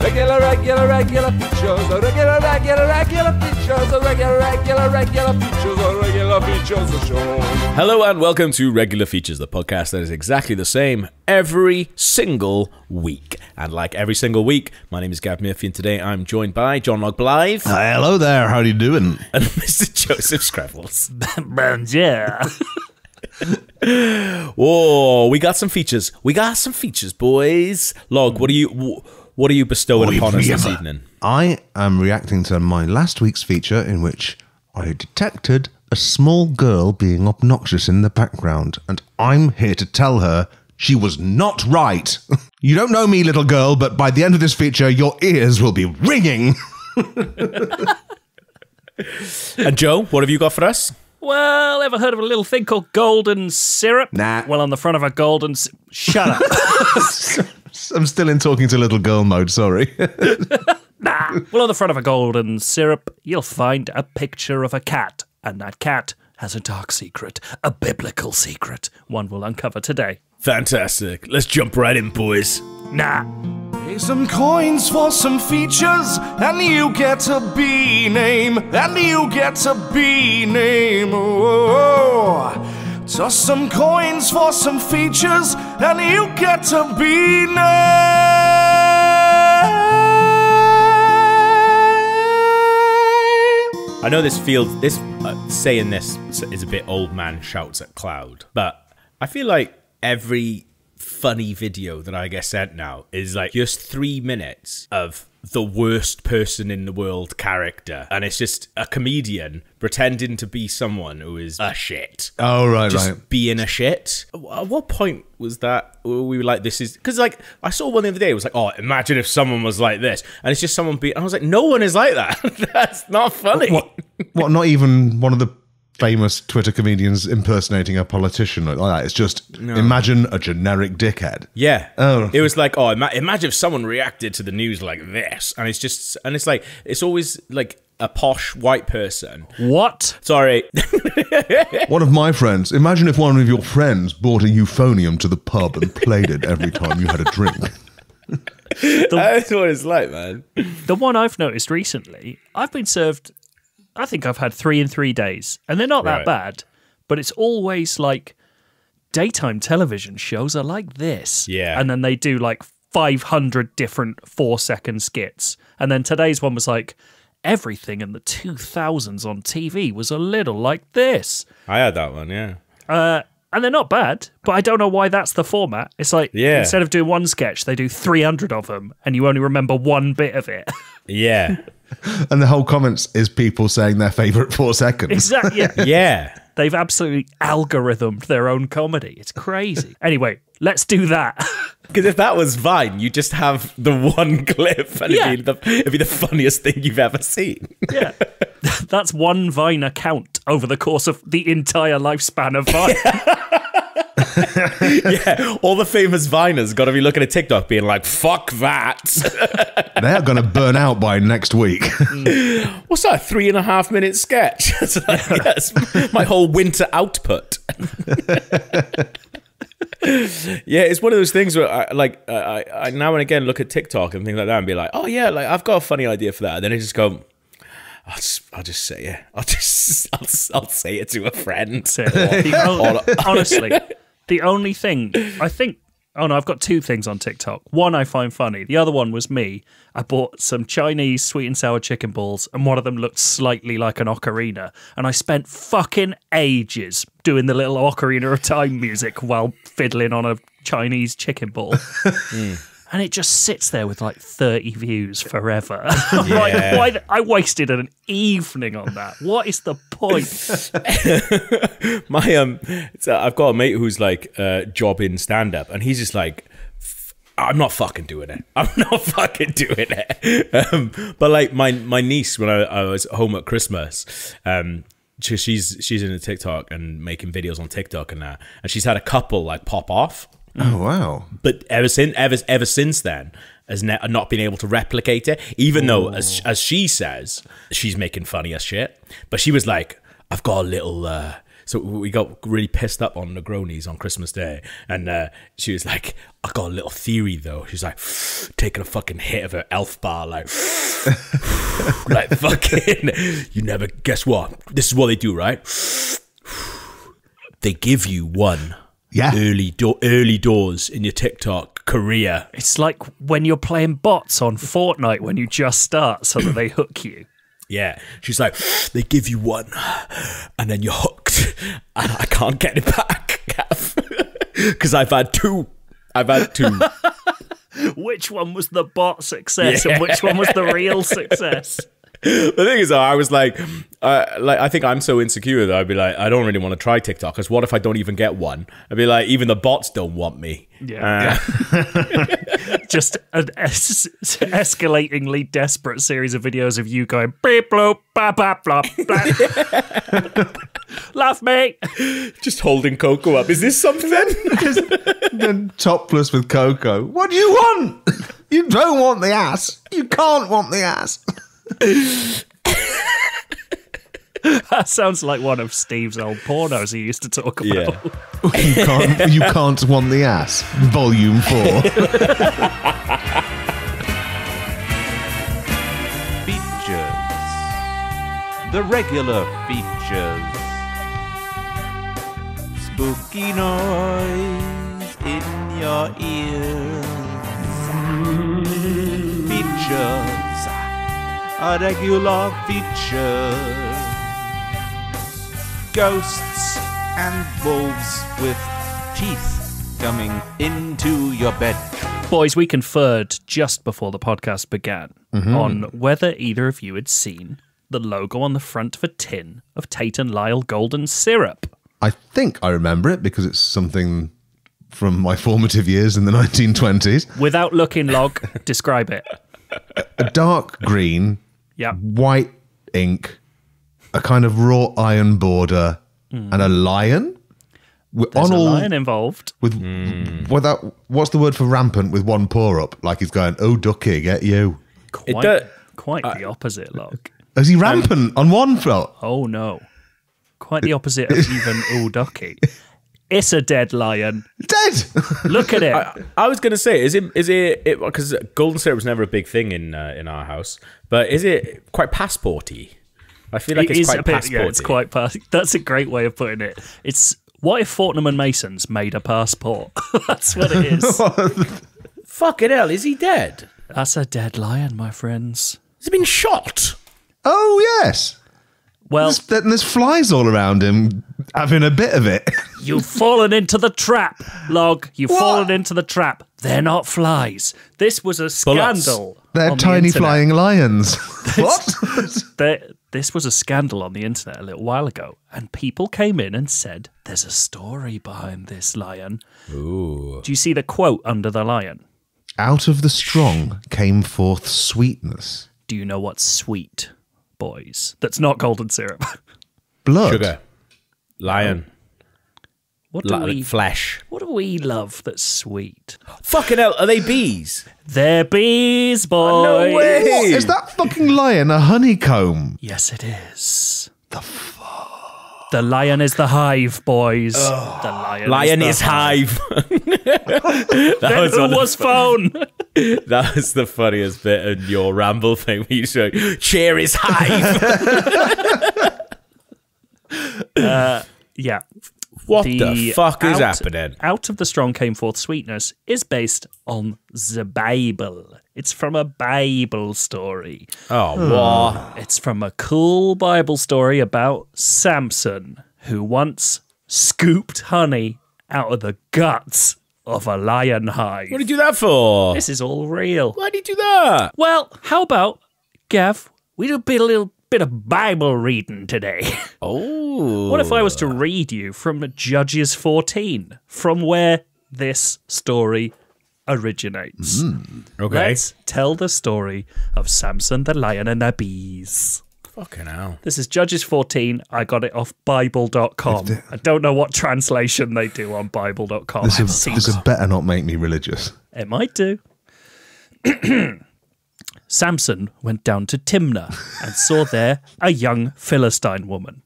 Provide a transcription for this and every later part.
Regular, regular, regular features, regular, regular, regular features, regular, regular, regular features, regular features, a show. Hello and welcome to Regular Features, the podcast that is exactly the same every single week. And like every single week, my name is Gav Murphy, and today I'm joined by John Log Blythe Hi, uh, hello there. How are you doing? and Mr. Joseph Skrebels. yeah. Whoa, we got some features. We got some features, boys. Log, what are you wh- what are you bestowing upon us this evening? I am reacting to my last week's feature in which I detected a small girl being obnoxious in the background, and I'm here to tell her she was not right. you don't know me, little girl, but by the end of this feature, your ears will be ringing. And Joe, what have you got for us? Well, ever heard of a little thing called golden syrup? Nah. Well, on the front of a golden. S- Shut up. I'm still in talking to little girl mode, sorry. nah. Well, on the front of a golden syrup, you'll find a picture of a cat, and that cat has a dark secret, a biblical secret. One we'll uncover today. Fantastic. Let's jump right in, boys. Nah. Pay some coins for some features, and you get a B name, and you get a B name. Oh, oh, oh. Toss some coins for some features, and you get a B name. I know this feels this uh, saying this is a bit old man shouts at cloud, but I feel like every funny video that I get sent now is like just three minutes of the worst person in the world character, and it's just a comedian pretending to be someone who is a shit. oh, right, Just right. being a shit. At what point was that? We were like, this is because like I saw one the other day. It was like, oh, imagine if someone was like this, and it's just someone be. I was like, no one is like that. That's not funny. What, what, not even one of the famous Twitter comedians impersonating a politician like that. It's just imagine a generic dickhead. Yeah. Oh. It was like, oh, ima- imagine if someone reacted to the news like this, and it's just, and it's like, it's always like a posh white person. What? Sorry. One of my friends, imagine if one of your friends brought a euphonium to the pub and played it every time you had a drink. That's what it's like, man. The one I've noticed recently, I've been served, I think I've had three in three days, and they're not that bad, but it's always like daytime television shows are like this. Yeah. And then they do like 500 different four second skits. And then today's one was like, everything in the 2000s on TV was a little like this. I had that one, yeah. Uh, and they're not bad, but I don't know why that's the format. It's like Yeah. instead of doing one sketch, they do 300 of them, and you only remember one bit of it. Yeah. And the whole comments is people saying their favourite four seconds. exactly. Yeah. Yeah. They've absolutely algorithmed their own comedy. It's crazy. anyway, let's do that. Because if that was Vine, you just have the one clip and Yeah. it'd, be the, it'd be the funniest thing you've ever seen. yeah. That's one Vine account over the course of the entire lifespan of Vine. yeah. All the famous Viners got to be looking at TikTok being like, fuck that. They're going to burn out by next week. What's that? Three and a half minute sketch? It's like, yes, my whole winter output. yeah, it's one of those things where I like I, I, I now and again look at TikTok and things like that and be like, oh yeah, like I've got a funny idea for that. And then I just go, I'll just I'll just say it. I'll just I'll, I'll say it to a friend. The only- honestly, the only thing I think. Oh no, I've got two things on TikTok. One I find funny. The other one was me. I bought some Chinese sweet and sour chicken balls, and one of them looked slightly like an ocarina. And I spent fucking ages doing the little Ocarina of Time music while fiddling on a Chinese chicken ball. Hmm. And it just sits there with like 30 views forever. I'm like, why? I wasted an evening on that. What is the point? My um, so I've got a mate who's like uh, jobbing stand up, and he's just like, I'm not fucking doing it. I'm not fucking doing it. Um, but like my my niece, when I, I was home at Christmas, um, she, she's she's in a TikTok and making videos on TikTok and that, and she's had a couple like pop off. Oh, wow. But ever since ever ever since then, has ne- not been able to replicate it. Even though, as as she says, she's making funny as shit. But she was like, "I've got a little uh, so we got really pissed up on Negronis on Christmas Day, and uh, she was like, "I got a little theory though." She's like, taking a fucking hit of her elf bar, like, like fucking. You never guess what? This is what they do, right? They give you one Yeah. early do- early doors in your TikTok career. It's like when you're playing bots on Fortnite when you just start so that they hook you. Yeah, she's like, they give you one, and then you're hooked, and I can't get it back, because I've had two. I've had two. Which one was the bot success and which one was the real success? The thing is, though, I was like, uh, like I think I'm so insecure that I'd be like, I don't really want to try TikTok because what if I don't even get one? I'd be like, even the bots don't want me. Yeah. Uh, Just an es- escalatingly desperate series of videos of you going beep bloop ba ba blah blah. Love me. just holding Coco up. Is this something? then topless with Coco. What do you want? You don't want the ass. You can't want the ass. That sounds like one of Steve's old pornos he used to talk about. yeah. You can't. You can't want the ass. Volume four. features. The regular features. Spooky noise in your ears. Features. A regular features. Ghosts and wolves with teeth coming into your bed. Boys, we conferred just before the podcast began mm-hmm. on whether either of you had seen the logo on the front of a tin of Tate and Lyle golden syrup. I think I remember it because it's something from my formative years in the 1920s. Without looking, log, describe it. A dark green, Yeah. white ink, a kind of wrought iron border, hmm. and a lion. Wi- There's on a all lion involved. with hmm. without what's the word for rampant with one paw up, like he's going, "Oh ducky, get you." It Quite, does- quite the opposite, look. Is he um, rampant on one foot? Oh no. Quite the opposite of even Ooh Ducky. It's a dead lion. Dead. Look at it. I was gonna say, is it is it because golden syrup was never a big thing in uh, in our house, but is it quite passporty? I feel like It it's quite a bit, passporty. yeah, it's quite pass. That's a great way of putting it. It's what if Fortnum and Masons made a passport? That's what it is. Fucking hell, is he dead? That's a dead lion, my friends. Has he been shot? oh yes. Well, There's, then there's flies all around him having a bit of it. you've fallen into the trap, Log. You've fallen into the trap. They're not flies. This was a Bullets. scandal. They're on the tiny internet. flying lions. what? This was a scandal on the internet a little while ago, and people came in and said, "There's a story behind this lion." Ooh. Do you see the quote under the lion? Out of the strong came forth sweetness, Do you know what's sweet, boys? That's not golden syrup. blood. Sugar, lion, What do li- we? flesh. What do we love that's sweet? Fucking hell, are they bees? They're bees, boys. no way. What? Is that fucking lion a honeycomb? Yes, it is. The fuck. The lion is the hive, boys. the lion. Lion is, is the hive. that was Who was the, phone? that was the funniest bit in your ramble thing. Where you say, "Cheer is hive." Uh, yeah. What the, fuck is out, happening? Out of the strong came forth sweetness is based on the Bible. It's from a Bible story. Oh, hmm. what? It's from a cool Bible story about Samson, who once scooped honey out of the guts of a lion hive. What did you do that for? This is all real. Why did you do that? Well, how about, Gav, we do a bit, a little bit of Bible reading today. Oh, What if I was to read you from Judges 14, from where this story originates? Hmm, okay? Let's tell the story of Samson the lion and the bees. Fucking hell. This is Judges 14. I got it off Bible.com. I don't know what translation they do on Bible.com. This, is, this better not make me religious. It might do. Samson went down to Timnah and saw there a young Philistine woman.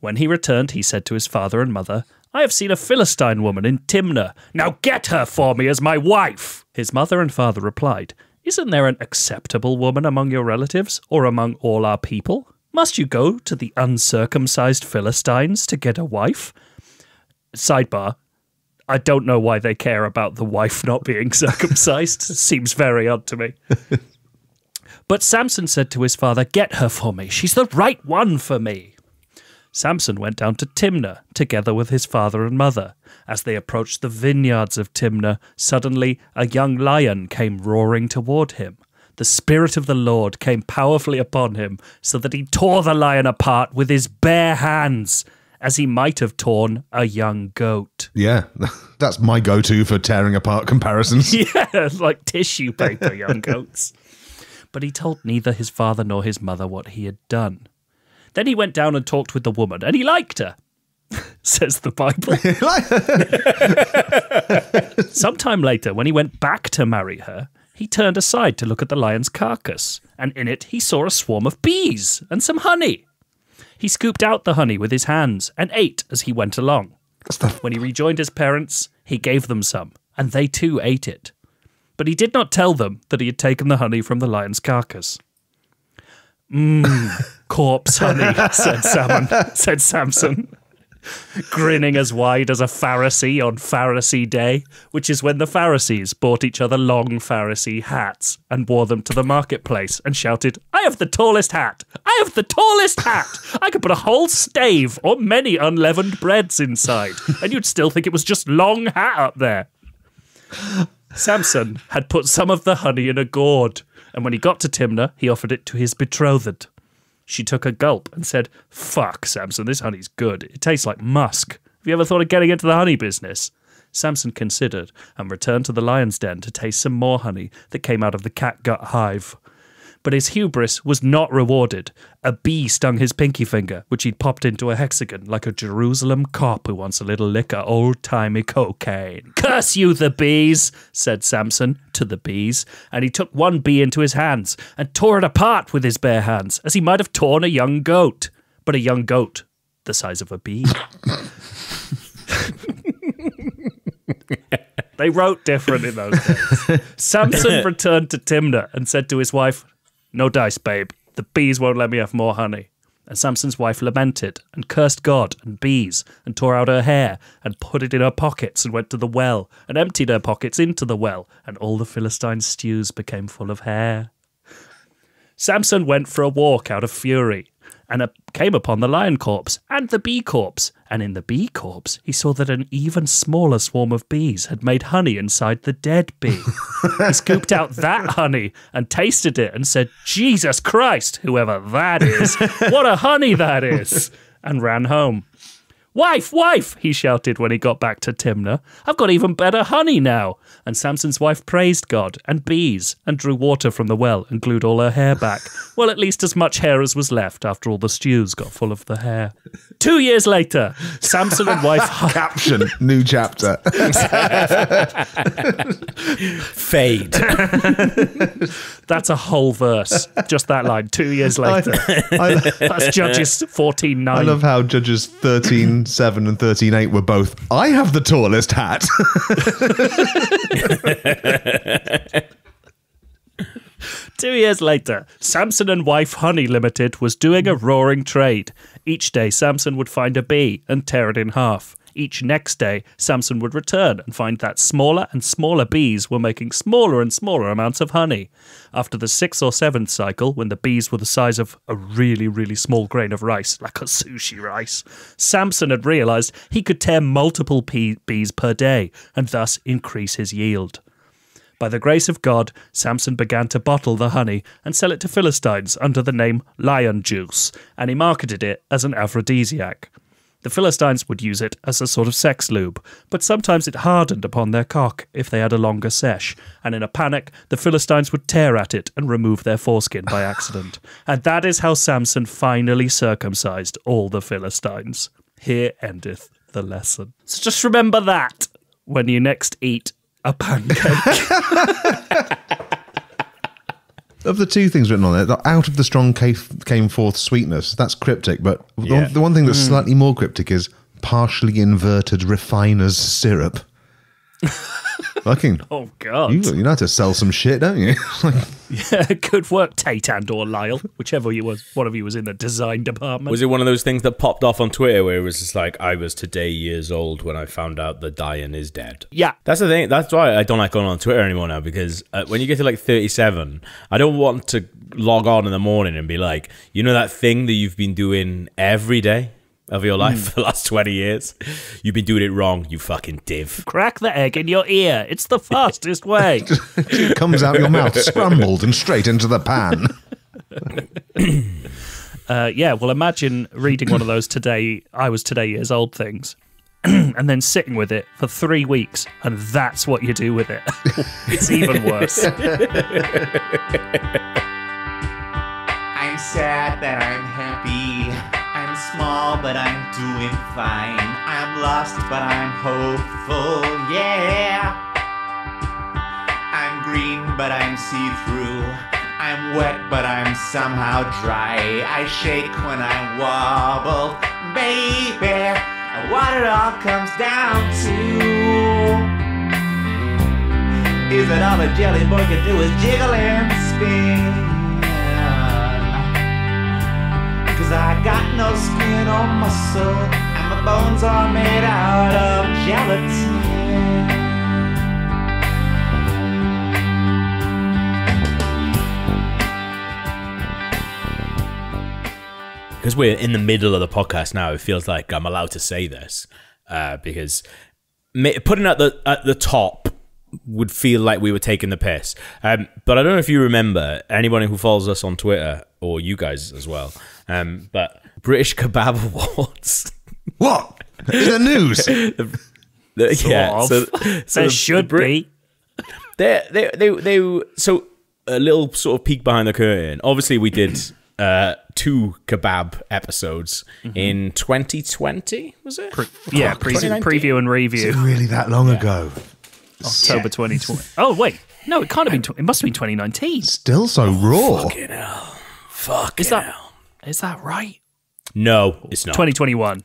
When he returned, he said to his father and mother, I have seen a Philistine woman in Timnah. Now get her for me as my wife. His mother and father replied, Isn't there an acceptable woman among your relatives or among all our people? Must you go to the uncircumcised Philistines to get a wife? Sidebar. I don't know why they care about the wife not being circumcised. Seems very odd to me. But Samson said to his father, Get her for me. She's the right one for me. Samson went down to Timnah together with his father and mother. As they approached the vineyards of Timnah, suddenly a young lion came roaring toward him. The Spirit of the Lord came powerfully upon him, so that he tore the lion apart with his bare hands, as he might have torn a young goat. Yeah, that's my go to for tearing apart comparisons. Yeah, like tissue paper, young goats. But he told neither his father nor his mother what he had done. Then he went down and talked with the woman, and he liked her, says the Bible. Sometime later, when he went back to marry her, he turned aside to look at the lion's carcass, and in it he saw a swarm of bees and some honey. He scooped out the honey with his hands and ate as he went along. When he rejoined his parents, he gave them some, and they too ate it. But he did not tell them that he had taken the honey from the lion's carcass. Mmm, corpse honey, said Salmon, said Samson, grinning as wide as a Pharisee on Pharisee Day, which is when the Pharisees bought each other long Pharisee hats and wore them to the marketplace and shouted, I have the tallest hat! I have the tallest hat! I could put a whole stave or many unleavened breads inside, and you'd still think it was just long hat up there. Samson had put some of the honey in a gourd, and when he got to Timna, he offered it to his betrothed. She took a gulp and said, Fuck, Samson, this honey's good. It tastes like musk. Have you ever thought of getting into the honey business? Samson considered and returned to the lion's den to taste some more honey that came out of the catgut hive. But his hubris was not rewarded. A bee stung his pinky finger, which he'd popped into a hexagon like a Jerusalem cop who wants a little lick of old timey cocaine. Curse you, the bees, said Samson to the bees, and he took one bee into his hands and tore it apart with his bare hands, as he might have torn a young goat. But a young goat the size of a bee. they wrote different in those days. Samson returned to Timna and said to his wife, No dice, babe. The bees won't let me have more honey. And Samson's wife lamented and cursed God and bees and tore out her hair and put it in her pockets and went to the well and emptied her pockets into the well, and all the Philistine stews became full of hair. Samson went for a walk out of fury and came upon the lion corpse and the bee corpse. And in the bee corpse, he saw that an even smaller swarm of bees had made honey inside the dead bee. he scooped out that honey and tasted it and said, Jesus Christ, whoever that is, what a honey that is, and ran home. Wife, wife, he shouted when he got back to Timna. I've got even better honey now. And Samson's wife praised God and bees and drew water from the well and glued all her hair back. well, at least as much hair as was left after all the stews got full of the hair. Two years later, Samson and wife. Caption, new chapter. Fade. That's a whole verse. Just that line. Two years later. I, That's Judges 14 9. I love how judges 13 7 and 13 8 were both, I have the tallest hat. Two years later, Samson and Wife Honey Limited was doing a roaring trade. Each day, Samson would find a bee and tear it in half. Each next day, Samson would return and find that smaller and smaller bees were making smaller and smaller amounts of honey. After the sixth or seventh cycle, when the bees were the size of a really, really small grain of rice, like a sushi rice, Samson had realized he could tear multiple bees per day and thus increase his yield. By the grace of God, Samson began to bottle the honey and sell it to Philistines under the name lion juice, and he marketed it as an aphrodisiac. The Philistines would use it as a sort of sex lube, but sometimes it hardened upon their cock if they had a longer sesh, and in a panic, the Philistines would tear at it and remove their foreskin by accident. And that is how Samson finally circumcised all the Philistines. Here endeth the lesson. So just remember that when you next eat a pancake. of the two things written on it, the out of the strong came, came forth sweetness. That's cryptic, but the, Yeah. one, the one thing that's hmm. slightly more cryptic is partially inverted refiner's syrup. Fucking, Oh God! you, you know how to sell some shit, don't you? yeah, Good work, Tate and or Lyle, whichever you was. One of you was in the design department. Was it one of those things that popped off on Twitter where it was just like, I was today years old when I found out that Diane is dead? yeah, That's the thing. That's why I don't like going on Twitter anymore now because uh, when you get to like 37, I don't want to log on in the morning and be like, you know, that thing that you've been doing every day of your life for the last 20 years? You've been doing it wrong, you fucking div. crack the egg in your ear. It's the fastest way. it comes out your mouth scrambled and straight into the pan. Uh, yeah, well, imagine reading one of those today. I was today years old things. and then sitting with it for three weeks, and that's what you do with it. it's even worse. I'm sad that I'm happy. I'm small, but I'm doing fine. I'm lost, but I'm hopeful, yeah. I'm green, but I'm see through. I'm wet, but I'm somehow dry. I shake when I wobble, baby. And what it all comes down to is that all a jelly boy can do is jiggle and spin. Cause I got no skin or muscle, and my bones are made out of gelatin. Because we're in the middle of the podcast now, it feels like I'm allowed to say this uh, because putting at the at the top would feel like we were taking the piss. Um, but I don't know if you remember anyone who follows us on Twitter or you guys as well. Um, but British Kebab Awards. What? In the news? The- yeah, of. so, so there the- should the Brit- be. they they they they so a little sort of peek behind the curtain. Obviously, we did uh two kebab episodes in 2020. Was it? Yeah, pre- 2019? preview and review. really that long ago? October 2020. Oh, wait. No, it can't have been. Tw- it must have been 2019. Still so raw. Fucking hell. Fuck Is that is that right? No, it's not. 2021.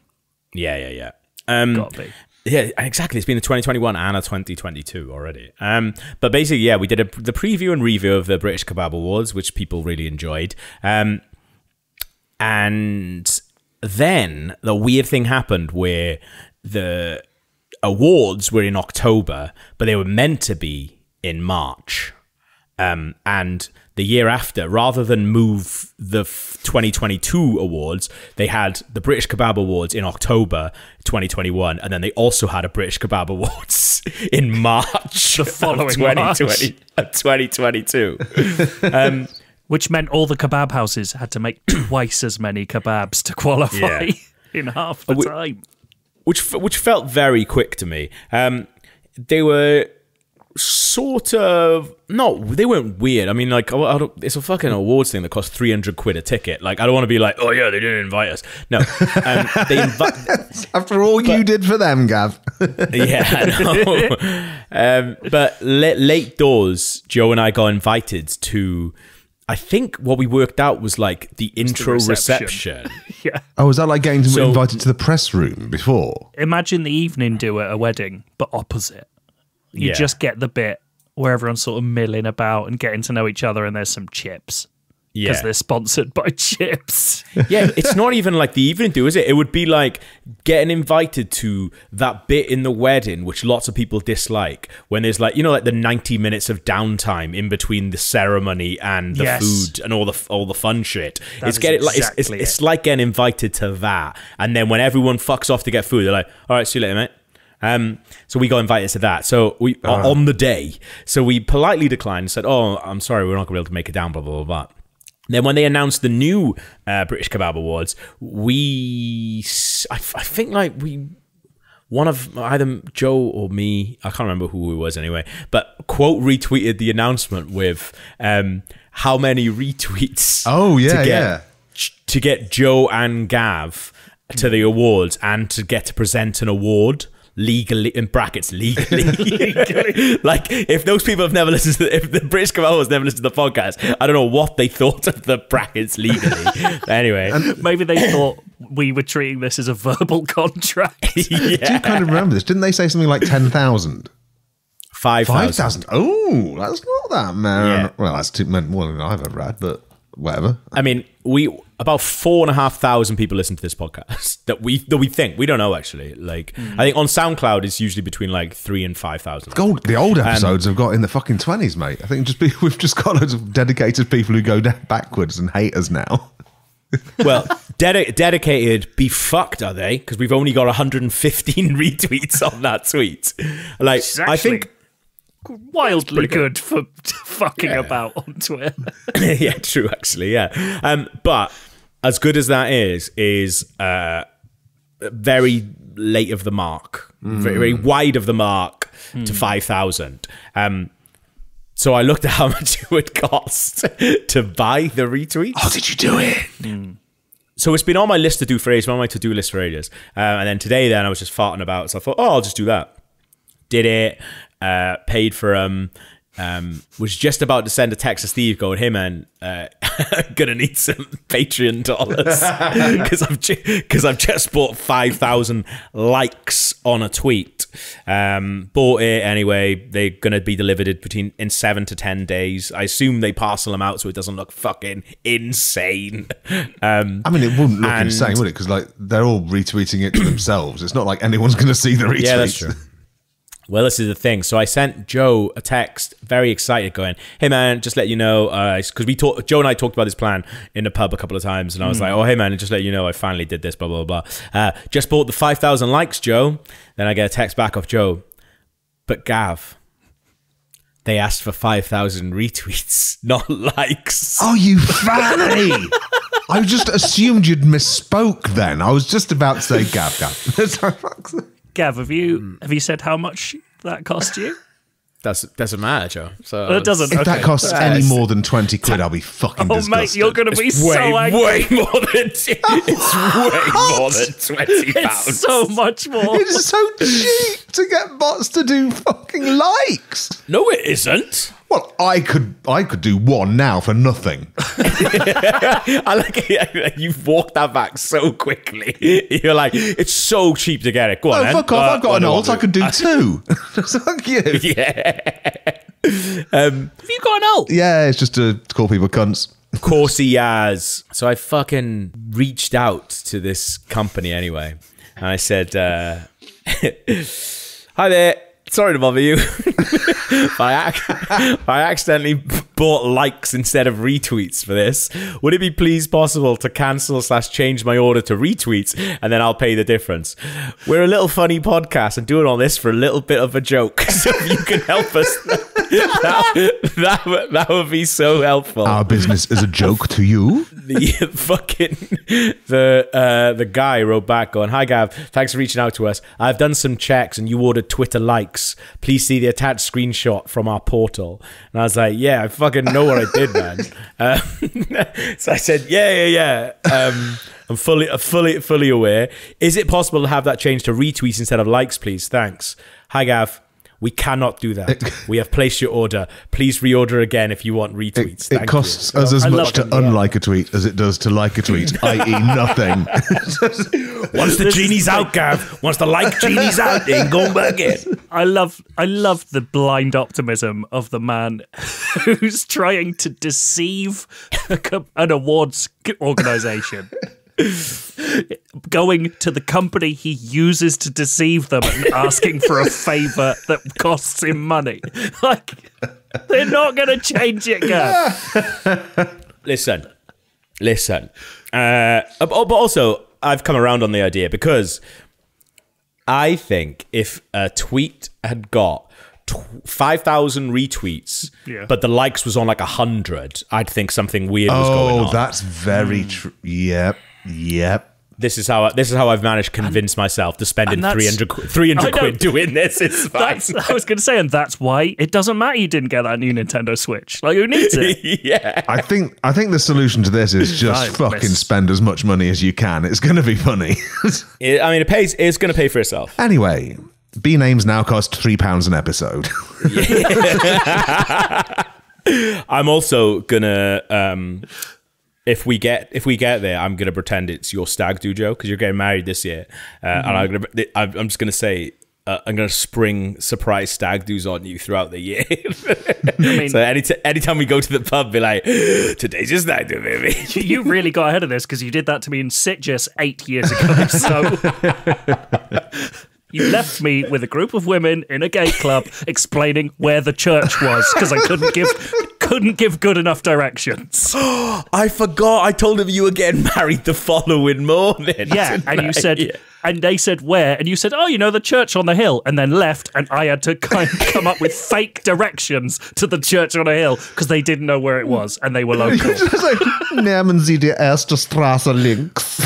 Yeah, yeah, yeah. Um, Got to be. Yeah, exactly. It's been a 2021 and a 2022 already. Um, but basically, yeah, we did a, the preview and review of the British Kebab Awards, which people really enjoyed. Um, and then the weird thing happened where the awards were in October, but they were meant to be in March. Um, and the year after, rather than move the f- 2022 awards, they had the British Kebab Awards in October 2021, and then they also had a British Kebab Awards in March the following 2020, uh, 2022. um, Which meant all the kebab houses had to make twice as many kebabs to qualify Yeah. in half the we- time. which which felt very quick to me. Um, they were sort of no, they weren't weird. I mean, like I, I don't, it's a fucking awards thing that costs three hundred quid a ticket. Like I don't want to be like, oh yeah, they didn't invite us. No, um, they invite. After all you did for them, Gav. yeah, I know. um, but la- late doors, Joe and I got invited to. I think what we worked out was like the intro reception. reception. Yeah. Oh, is that like getting So- invited to the press room before? Imagine the evening do at a wedding, but opposite. You Yeah. just get the bit where everyone's sort of milling about and getting to know each other, and there's some chips because yeah, they're sponsored by chips. yeah, it's not even like the evening do, is it? It would be like getting invited to that bit in the wedding, which lots of people dislike, when there's like you know, like the ninety minutes of downtime in between the ceremony and the Yes. food and all the all the fun shit. That it's getting like it's, it's, exactly it's like getting invited to that, and then when everyone fucks off to get food, they're like, "All right, see you later, mate." Um, so we got invited to that. So we on the day. So we politely declined and said, "Oh, I'm sorry, we're not going to be able to make it down." Blah blah blah. blah. Then when they announced the new uh, British Kebab Awards, we I think like we one of either Joe or me, I can't remember who it was anyway, but quote retweeted the announcement with um, how many retweets. Oh, yeah, to get, yeah. to get Joe and Gav to the awards and to get to present an award legally in brackets legally. like if those people have never listened to the, if the British Cabal has never listened to the podcast, I don't know what they thought of the brackets legally. anyway, Maybe they thought we were treating this as a verbal contract. yeah, Do you kind of remember this? Didn't they say something like 10,000? five Five thousand. thousand. Oh, that's not that man. Yeah. Well, that's too, more than I've ever had, but whatever. I mean, we about four and a half thousand people listen to this podcast that we that we think we don't know actually. Like hmm. I think on SoundCloud it's usually between like three and five thousand. Gold, the old episodes have got in the fucking twenties, mate. I think just be, we've just got loads of dedicated people who go down backwards and hate us now. Well, dedi- dedicated, be fucked, are they? Because we've only got 115 retweets on that tweet. Like, It's I think, Wildly good. for fucking about on Twitter. yeah, true, actually, yeah. Um, but as good as that is, is uh, very late of the mark, very, very wide of the mark to 5,000. Um, so I looked at how much it would cost to buy the retweets. Oh, did you do it? so it's been on my list to do for ages, on my to-do list for ages. Um, and then today, then I was just farting about, so I thought, oh, I'll just do that. Did it, uh, paid for um, um, was just about to send a text to Steve going, "Hey man, uh, gonna need some Patreon dollars because I've because I've just bought five thousand likes on a tweet. Um, bought it anyway. They're gonna be delivered between in seven to ten days. I assume they parcel them out so it doesn't look fucking insane. Um, I mean, it wouldn't look And- insane, would it? Because like they're all retweeting it to themselves. It's not like anyone's going to see the retweets. Yeah, that's true. Well, this is the thing. So I sent Joe a text, very excited, going, "Hey man, just let you know, because we talked. Joe and I talked about this plan in the pub a couple of times, and I was like, oh hey man, just let you know, I finally did this, blah blah blah. Uh, just bought the five thousand likes, Joe. Then I get a text back off Joe, but Gav, they asked for five thousand retweets, not likes. Oh, you fatty! I just assumed you'd misspoke. Then I was just about to say Gav Gav. Gav, have you mm. have you said how much that cost you? That's doesn't matter, Joe. So It doesn't. If that okay. costs any more than twenty quid, I'll be fucking Oh disgusted. mate, you're gonna be way, so angry. way more than it's way more than twenty pounds. It's so much more. It's so cheap to get bots to do fucking likes. no, it isn't. Well, I could I could do one now for nothing. I like it. You've walked that back so quickly. You're like, it's so cheap to get it. Go on, Oh, then. fuck off! Uh, I've got an alt. I want could do two. Fuck you. Um, Have you got an alt? Yeah, it's just to call people cunts. Of course he has. So I fucking reached out to this company anyway. And I said, uh, Hi there. Sorry to bother you. I, ac- I accidentally bought likes instead of retweets for this. Would it be please possible to cancel slash change my order to retweets and then I'll pay the difference? We're a little funny podcast and doing all this for a little bit of a joke. So if you can help us, that, that, would- that would be so helpful Our business is a joke to you. the fucking the uh, the guy wrote back going, "Hi Gav, thanks for reaching out to us. I've done some checks and you ordered Twitter likes. Please see the attached screenshot from our portal." And I was like, "Yeah, I fucking know what I did, man." Um, so I said, "Yeah, yeah, yeah." Um, I'm fully, uh, fully, fully aware. Is it possible to have that change to retweets instead of likes, please? Thanks. Hi Gav. We cannot do that. we have placed your order. Please reorder again if you want retweets. It, it costs you. us as I much to them, yeah. unlike a tweet as it does to like a tweet, i.e., nothing. Once the genie's out, Gav. Once the like genie's out, they ain't going back in. I love I love the blind optimism of the man who's trying to deceive an awards organization. Going to the company he uses to deceive them and asking for a favor that costs him money. Like they're not going to change it, Gav. Listen, listen. Uh, oh, but also, I've come around on the idea because I think if a tweet had got 5,000 retweets, Yeah. but the likes was on like 100, I'd think something weird was going on. oh, that's very true. Yep, yep. this is how I, this is how I've managed to convince myself to spend in and 300, 300 quid doing this. It's fine. I was going to say, and that's why it doesn't matter you didn't get that new Nintendo Switch. Like, who needs it? yeah. I think I think the solution to this is just Right, fucking miss. spend as much money as you can. It's going to be funny. It- I mean, it pays. It's going to pay for itself. anyway, B names now cost three pounds an episode. I'm also gonna um if we get if we get there, I'm gonna pretend it's your stag do Joe because you're getting married this year, uh, and I'm gonna I'm I'm just gonna say. Uh, I'm gonna spring surprise stag do's on you throughout the year. I mean- so any anytime we go to the pub, be like, "Today's your stag do, baby." you really got ahead of this because you did that to me in Sitges eight years ago. So you left me with a group of women in a gay club explaining where the church was because I couldn't give couldn't give good enough directions. I forgot. I told him you were getting married the following morning. Yeah, and you tonight. said, Yeah. and they said where, and you said, oh, you know, the church on the hill, and then left, and I had to kind of come up with fake directions to the church on a hill because they didn't know where it was, and they were local. Nehmen Sie die erste Straße links.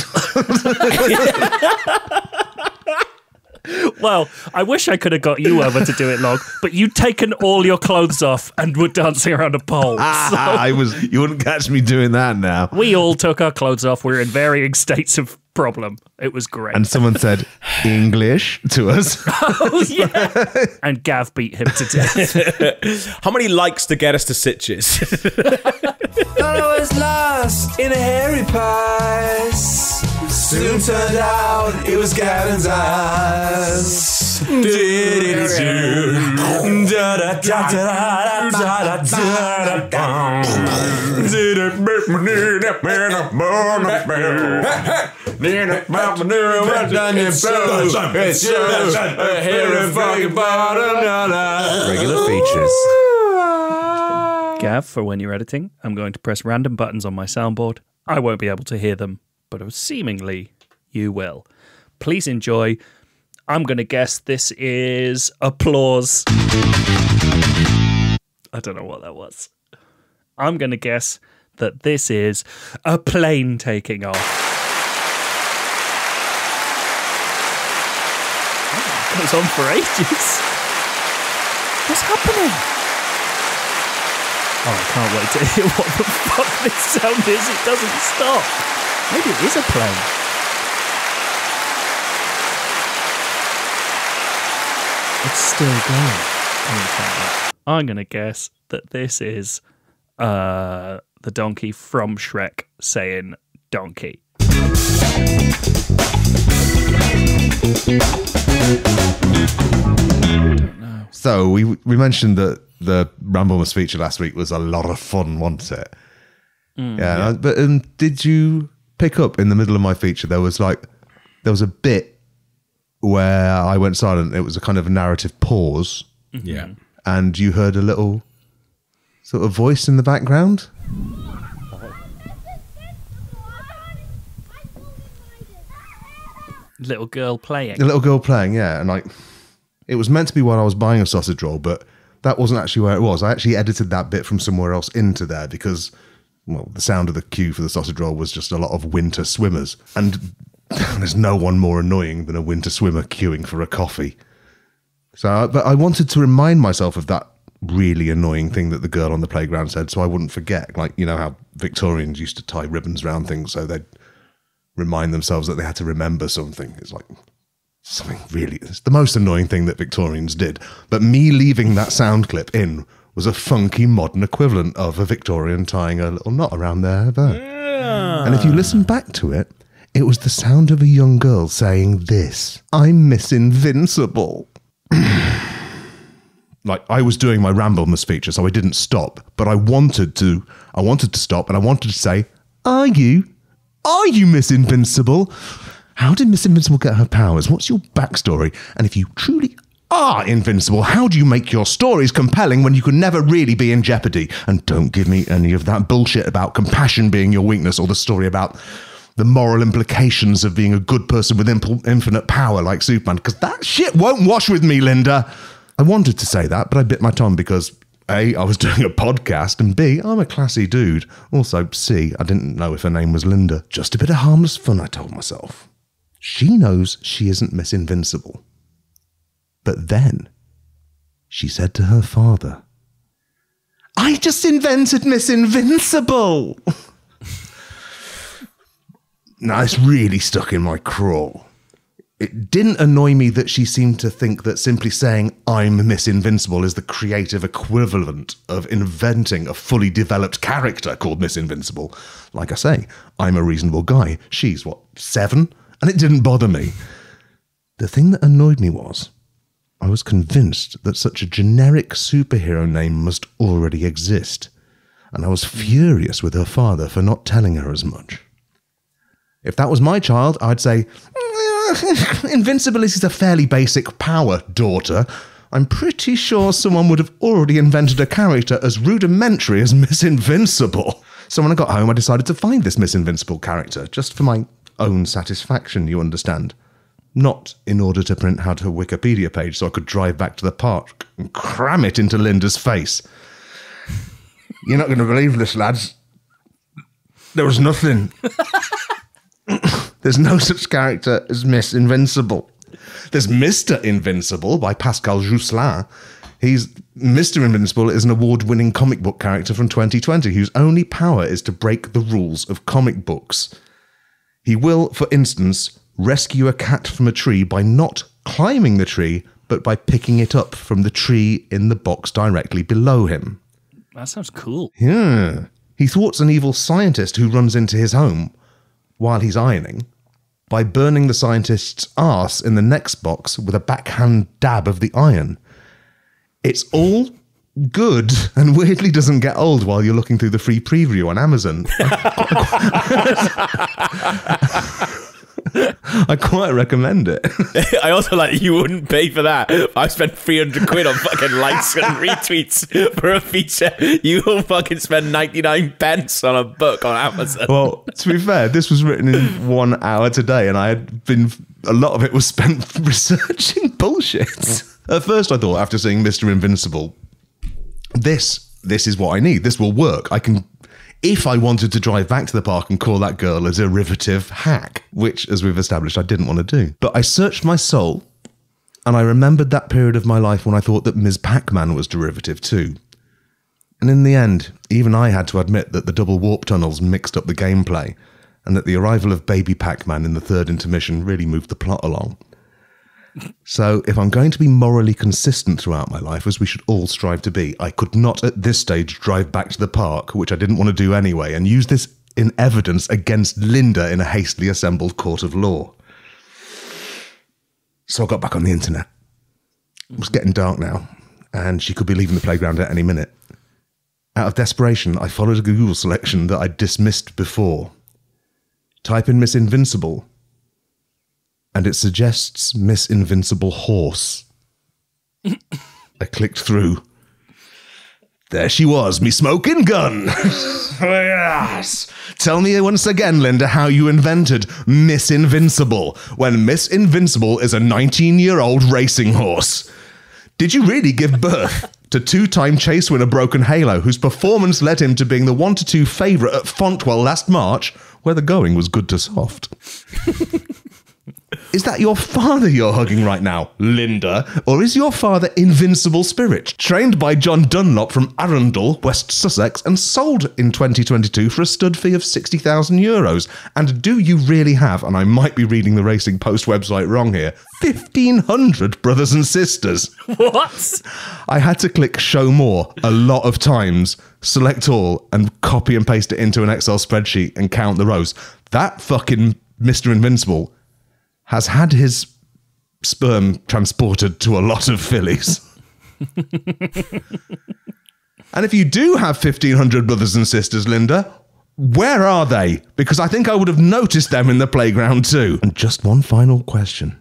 Well, I wish I could have got you over to do it, Log, but you'd taken all your clothes off and were dancing around a pole. Ah, I was. You wouldn't catch me doing that now. we all took our clothes off. We were in varying states of problem. It was great. And someone said English to us. oh, yeah. and Gav beat him to death. How many likes to get us to Sitges? Thought I was lost in a hairy past. Soon turned out it was Gavin's eyes. Regular features. Gav, for when you're editing, I'm going to press random buttons on my soundboard. I won't be able to hear them, but seemingly you will. Please enjoy. I'm going to guess this is applause. I don't know what that was. I'm going to guess that this is a plane taking off. Oh, it goes on for ages. What's happening? Oh, I can't wait to hear what the fuck this sound is. It doesn't stop. Maybe it is a plane. It's still going. I'm gonna. I'm gonna guess that this is uh, the donkey from Shrek saying donkey. So we we mentioned that the Ramblemas feature last week was a lot of fun, wasn't it? yeah, but um, did you pick up in the middle of my feature? There was like there was a bit where I went silent. It was a kind of a narrative pause, yeah. and you heard a little sort of voice in the background. Little girl playing. A little girl playing, yeah, and like it was meant to be while I was buying a sausage roll, but that wasn't actually where it was. I actually edited that bit from somewhere else into there because, well, the sound of the cue for the sausage roll was just a lot of winter swimmers, and there's no one more annoying than a winter swimmer queuing for a coffee. So, but I wanted to remind myself of that really annoying thing that the girl on the playground said, so I wouldn't forget. Like you know how Victorians used to tie ribbons around things so they'd remind themselves that they had to remember something. It's like something really it's the most annoying thing that Victorians did. But me leaving that sound clip in was a funky modern equivalent of a Victorian tying a little knot around their hair. And if you listen back to it, it was the sound of a young girl saying this I'm Miss Invincible. like I was doing my Ramblemas feature, so I didn't stop, but I wanted to. I wanted to stop, and I wanted to say, "Are you? Are you Miss Invincible? How did Miss Invincible get her powers? What's your backstory? And if you truly are invincible, how do you make your stories compelling when you can never really be in jeopardy? And don't give me any of that bullshit about compassion being your weakness or the story about." The moral implications of being a good person with infinite power like Superman, because that shit won't wash with me, Linda. I wanted to say that, but I bit my tongue because A, I was doing a podcast, and B, I'm a classy dude. Also, C, I didn't know if her name was Linda. Just a bit of harmless fun, I told myself. She knows she isn't Miss Invincible. But then she said to her father, I just invented Miss Invincible. now, it's really stuck in my craw. It didn't annoy me that she seemed to think that simply saying I'm Miss Invincible is the creative equivalent of inventing a fully developed character called Miss Invincible. Like I say, I'm a reasonable guy. She's what, seven? And it didn't bother me. The thing that annoyed me was I was convinced that such a generic superhero name must already exist, and I was furious with her father for not telling her as much. If that was my child, I'd say, "Mm, Invincibility is a fairly basic power, daughter. I'm pretty sure someone would have already invented a character as rudimentary as Miss Invincible. So when I got home, I decided to find this Miss Invincible character, just for my own satisfaction, you understand. Not in order to print out her Wikipedia page so I could drive back to the park and cram it into Linda's face. You're not going to believe this, lads. There was nothing. There's no such character as Miss Invincible. There's Mr. Invincible by Pascal Jousselin. He's Mr. Invincible is an award-winning comic book character from 2020 whose only power is to break the rules of comic books. He will, for instance, rescue a cat from a tree by not climbing the tree, but by picking it up from the tree in the box directly below him. That sounds cool. Yeah. He thwarts an evil scientist who runs into his home while he's ironing by burning the scientist's arse in the next box with a backhand dab of the iron. It's all good and weirdly doesn't get old while you're looking through the free preview on Amazon. I quite recommend it. I also like you wouldn't pay for that. I spent 300 quid on fucking likes and retweets for a feature. You will fucking spend 99 pence on a book on Amazon. Well, to be fair, this was written in one hour today, and I had been a lot of it was spent researching bullshit. At first, I thought after seeing Mister Invincible, this this is what I need. This will work. I can. If I wanted to drive back to the park and call that girl a derivative hack, which, as we've established, I didn't want to do. But I searched my soul and I remembered that period of my life when I thought that Ms. Pac Man was derivative too. And in the end, even I had to admit that the double warp tunnels mixed up the gameplay, and that the arrival of Baby Pac Man in the third intermission really moved the plot along. So, if I'm going to be morally consistent throughout my life, as we should all strive to be, I could not at this stage drive back to the park, which I didn't want to do anyway, and use this in evidence against Linda in a hastily assembled court of law. So I got back on the internet. It was getting dark now, and she could be leaving the playground at any minute. Out of desperation, I followed a Google selection that I'd dismissed before. Type in Miss Invincible, and it suggests Miss Invincible Horse. I clicked through. There she was, me smoking gun. yes. Tell me once again, Linda, how you invented Miss Invincible when Miss Invincible is a 19 year old racing horse. Did you really give birth to two time chase winner Broken Halo, whose performance led him to being the 1 to 2 favourite at Fontwell last March, where the going was good to soft? Is that your father you're hugging right now, Linda? Or is your father Invincible Spirit, trained by John Dunlop from Arundel, West Sussex, and sold in 2022 for a stud fee of 60,000 euros? And do you really have, and I might be reading the Racing Post website wrong here, 1,500 brothers and sisters? What? I had to click show more a lot of times, select all, and copy and paste it into an Excel spreadsheet and count the rows. That fucking Mr. Invincible has had his sperm transported to a lot of fillies. and if you do have 1,500 brothers and sisters, Linda, where are they? Because I think I would have noticed them in the playground too. And just one final question.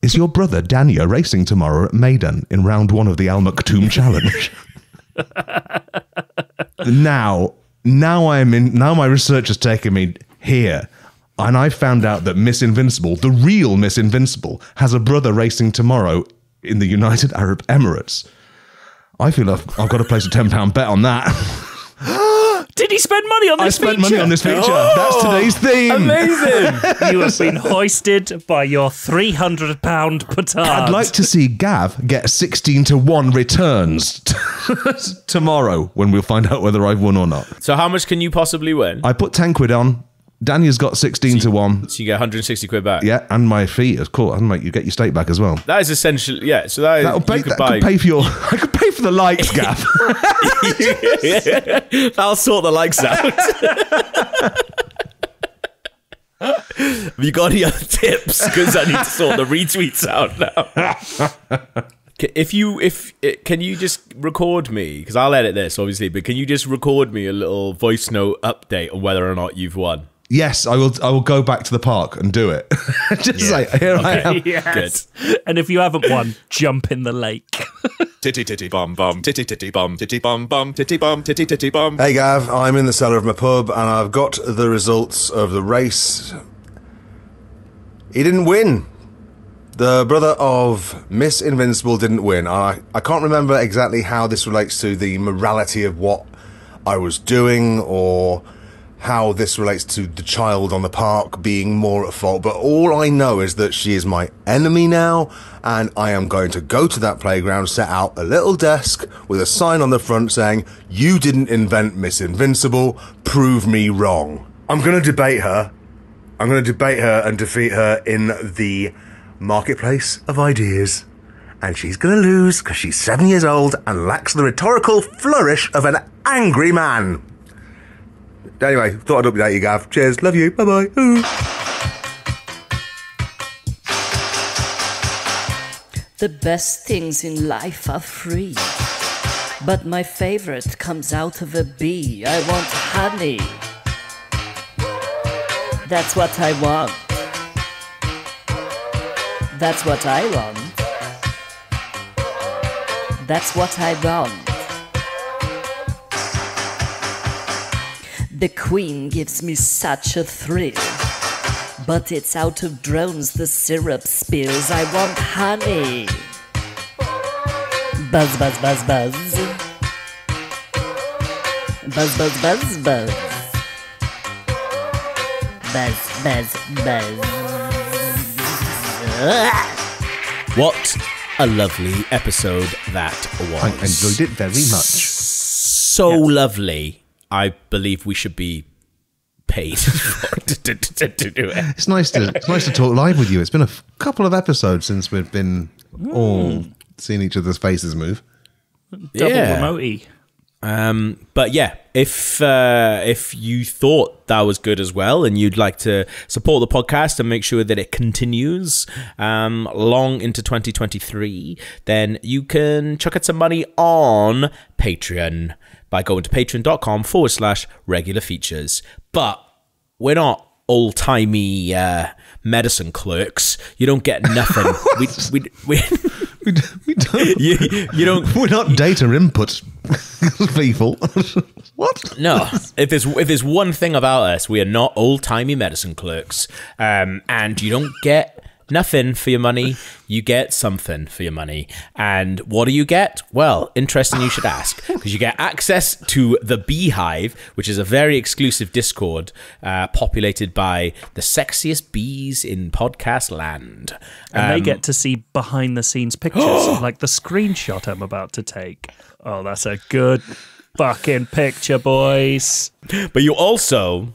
Is your brother Dania racing tomorrow at Meydan in round one of the Al Maktoum Challenge? now, now I am in. Now my research has taken me here, and I found out that Miss Invincible, the real Miss Invincible, has a brother racing tomorrow in the United Arab Emirates. I feel I've, I've got to place a ten pound bet on that. Did he spend money on this feature? I this spent feature? money on this feature. Oh, That's today's theme. Amazing. You have been hoisted by your three hundred pound petard. I'd like to see Gav get 16 to 1 returns tomorrow when we'll find out whether I've won or not. so how much can you possibly win? I put 10 quid on Daniel's got 16 to 1. So you get 160 quid back. Yeah, and my fee, of course. And like, you get your stake back as well. That is essentially yeah. So that is That'll pay, you that buy. could pay for your. I could pay for the likes, Gav. That'll sort the likes out. Have you got any other tips? Because I need to sort the retweets out now. If you if eh, can you just record me because I'll edit this obviously, but can you just record me a little voice note update on whether or not you've won? Yes, I will. I will go back to the park and do it. Just like here I am. Yes. And if you haven't won, jump in the lake. Titty titty bum bum, titty titty bum, titty bum bum, titty bum, titty titty bum. Hey Gav, I'm in the cellar of my pub and I've got the results of the race. He didn't win. The brother of Miss Invincible didn't win. I, I can't remember exactly how this relates to the morality of what I was doing or how this relates to the child on the park being more at fault, but all I know is that she is my enemy now, and I am going to go to that playground, set out a little desk with a sign on the front saying, You didn't invent Miss Invincible, prove me wrong. I'm going to debate her. I'm going to debate her and defeat her in the marketplace of ideas. And she's going to lose because she's seven years old and lacks the rhetorical flourish of an angry man. Anyway, thought I'd update you, Gav. Cheers, love you, bye bye. The best things in life are free. But my favorite comes out of a bee. I want honey. That's what I want. That's what I want. That's what I want. The queen gives me such a thrill. But it's out of drones the syrup spills. I want honey. Buzz, buzz, buzz, buzz. Buzz, buzz, buzz, buzz. Buzz, buzz, buzz. What a lovely episode that was. I enjoyed it very much. So lovely. I believe we should be paid to, to, to, to do it. It's nice to it's nice to talk live with you. It's been a f- couple of episodes since we've been all mm. seeing each other's faces move. Double Yeah. remote Um, but yeah, if uh, if you thought that was good as well, and you'd like to support the podcast and make sure that it continues um, long into 2023, then you can chuck it some money on Patreon by going to patreon.com forward slash regular features. But we're not old timey uh, medicine clerks. You don't get nothing. we, we, we, We, d- we don't, you, you don't we're not data input people. what? No, if there's if there's one thing about us, we are not old timey medicine clerks, um, and you don't get nothing for your money. You get something for your money, and what do you get? Well, interesting. You should ask because you get access to the Beehive, which is a very exclusive Discord uh, populated by the sexiest bees in podcast land. And they Um, get to see behind the scenes pictures, like the screenshot I'm about to take. Oh, that's a good fucking picture, boys. But you also,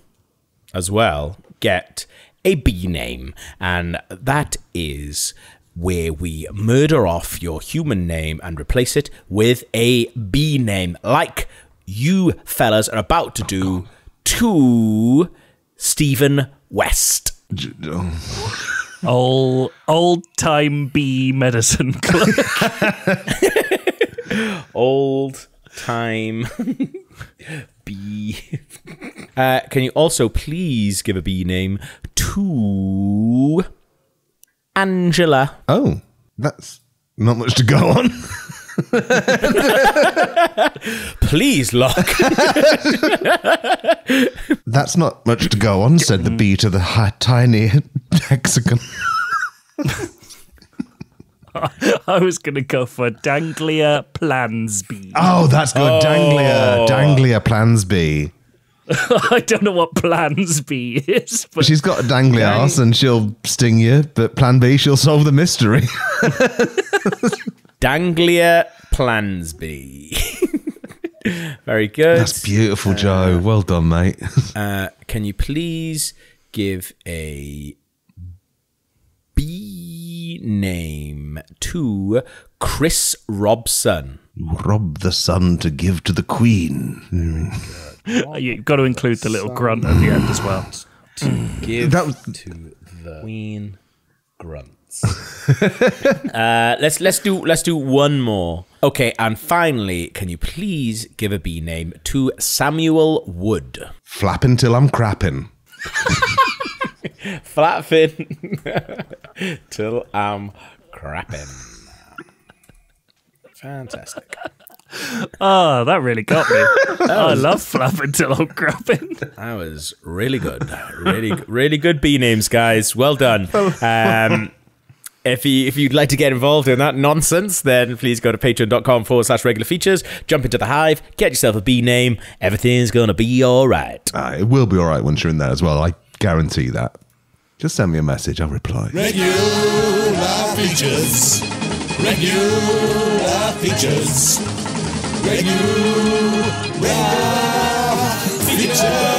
as well, get a B name, and that is where we murder off your human name and replace it with a B name, like you fellas are about to do to Stephen West. Old old time bee medicine clinic. Old time B. Uh, can you also please give a B name to Angela? Oh, that's not much to go on. Please, Log. That's not much to go on, said the bee to the tiny hexagon. I was gonna go for Danglia Plansby. Oh, that's good. Danglia. Danglia Plansby. I don't know what plans B is, but She's got a dangly ass and she'll sting you, but plan B, she'll solve the mystery. Danglia plans B. Very good. That's beautiful, Joe. Well done, mate. Uh, can you please give a B name to Chris Robson? Rob the sun to give to the queen. You've got to include the little grunt at the end as well. To give That was- to the Queen grunts. uh, let's let's do let's do one more. Okay, and finally, can you please give a B name to Samuel Wood? Flapping till I'm crapping. Flatfin till I'm crapping. Fantastic. Oh, that really got me. I love flapping till I'm crapping. That was really good. Really, really good B names, guys. Well done. Um, if you if you'd like to get involved in that nonsense, then please go to patreon.com forward slash regular features, jump into the hive, get yourself a B name. Everything's gonna be alright. Ah, it will be all right once you're in there as well. I guarantee that. Just send me a message. I'll reply. Regular features. Regular features. Regular features.